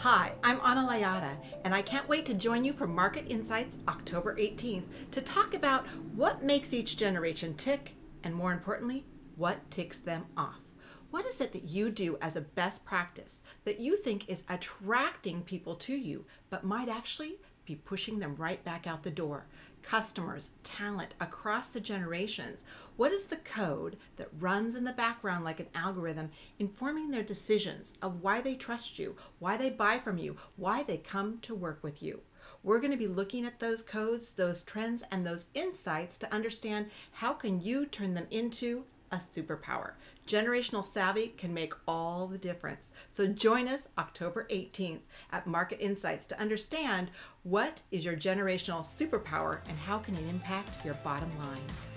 Hi, I'm Anna Liotta, and I can't wait to join you for Market Insights October 18th to talk about what makes each generation tick, and more importantly, what ticks them off. What is it that you do as a best practice that you think is attracting people to you, but might actually be pushing them right back out the door? Customers, talent across the generations. What is the code that runs in the background like an algorithm, informing their decisions of why they trust you, why they buy from you, why they come to work with you? We're going to be looking at those codes, those trends, and those insights to understand how can you turn them into a superpower. Generational savvy can make all the difference. So join us October 18th at Market Insights to understand what is your generational superpower and how can it impact your bottom line.